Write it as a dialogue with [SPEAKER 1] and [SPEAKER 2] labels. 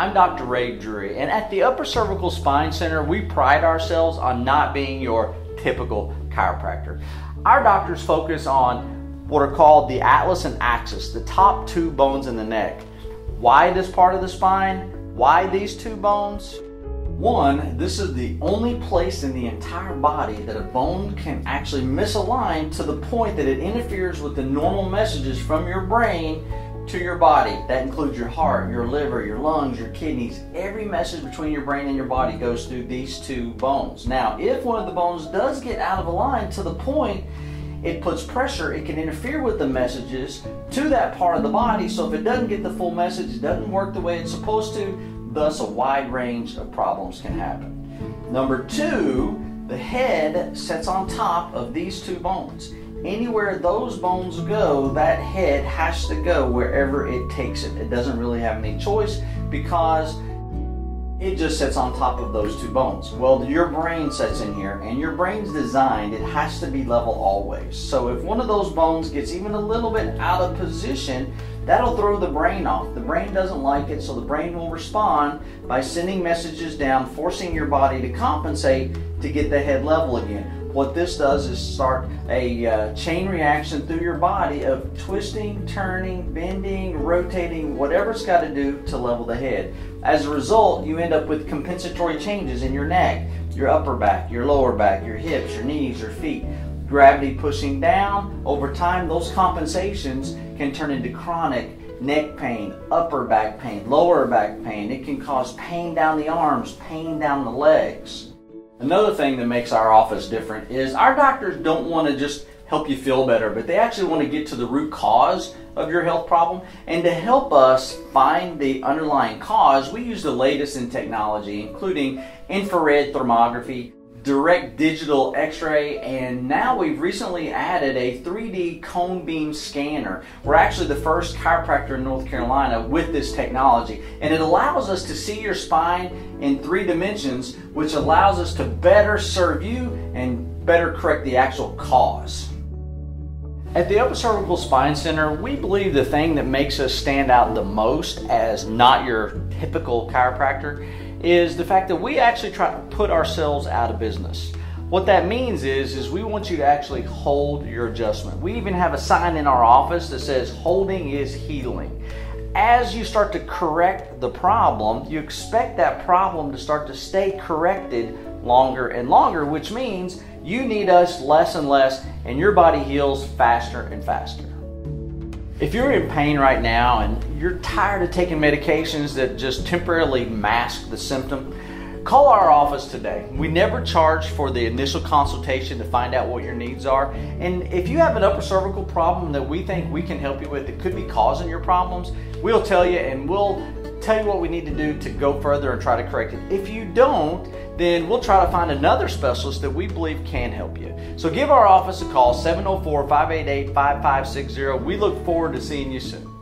[SPEAKER 1] I'm Dr. Ray Drury, and at the Upper Cervical Spine Center, we pride ourselves on not being your typical chiropractor. Our doctors focus on what are called the atlas and axis, the top two bones in the neck. Why this part of the spine? Why these two bones? One, this is the only place in the entire body that a bone can actually misalign to the point that it interferes with the normal messages from your brain to your body. That includes your heart, your liver, your lungs, your kidneys. Every message between your brain and your body goes through these two bones. Now, if one of the bones does get out of line to the point it puts pressure, it can interfere with the messages to that part of the body. So if it doesn't get the full message, it doesn't work the way it's supposed to, thus a wide range of problems can happen. Number two, the head sits on top of these two bones. Anywhere those bones go, that head has to go wherever it takes it. It doesn't really have any choice because it just sits on top of those two bones. Well, your brain sits in here, and your brain's designed, it has to be level always. So if one of those bones gets even a little bit out of position, that'll throw the brain off. The brain doesn't like it, so the brain will respond by sending messages down, forcing your body to compensate to get the head level again. What this does is start a uh, chain reaction through your body of twisting, turning, bending, rotating, whatever it's got to do to level the head. As a result, you end up with compensatory changes in your neck, your upper back, your lower back, your hips, your knees, your feet. Gravity pushing down. Over time, those compensations can turn into chronic neck pain, upper back pain, lower back pain. It can cause pain down the arms, pain down the legs. Another thing that makes our office different is our doctors don't want to just help you feel better, but they actually want to get to the root cause of your health problem. And to help us find the underlying cause, we use the latest in technology, including infrared thermography, direct digital x-ray and now we've recently added a 3D cone beam scanner. We're actually the first chiropractor in North Carolina with this technology and it allows us to see your spine in three dimensions which allows us to better serve you and better correct the actual cause. At the Upper Cervical Spine Center, we believe the thing that makes us stand out the most as not your typical chiropractor is the fact that we actually try to put ourselves out of business. What that means is, is we want you to actually hold your adjustment. We even have a sign in our office that says holding is healing. As you start to correct the problem, you expect that problem to start to stay corrected longer and longer, which means you need us less and less, and your body heals faster and faster. If you're in pain right now and you're tired of taking medications that just temporarily mask the symptom, call our office today. We never charge for the initial consultation to find out what your needs are. And if you have an upper cervical problem that we think we can help you with that could be causing your problems, we'll tell you and we'll tell you what we need to do to go further and try to correct it. If you don't, then we'll try to find another specialist that we believe can help you. So give our office a call, 704 588 5560. We look forward to seeing you soon.